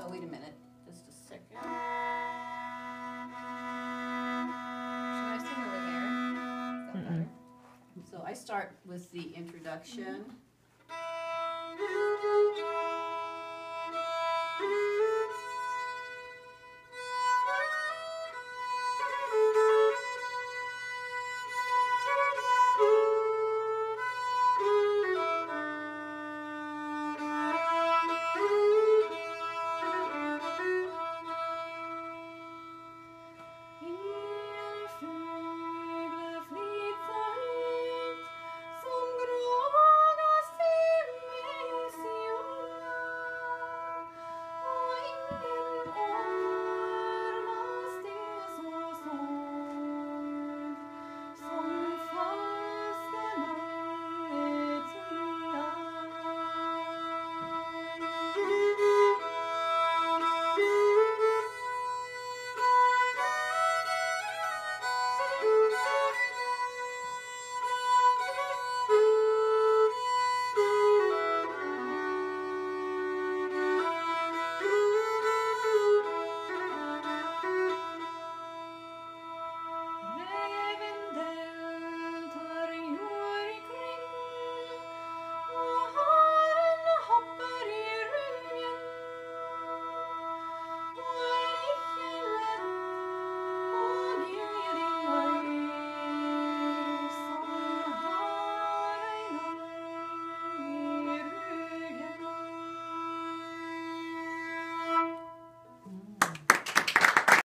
So wait a minute, just a second. Should I sing over there? Mm -mm. So I start with the introduction. Mm -hmm.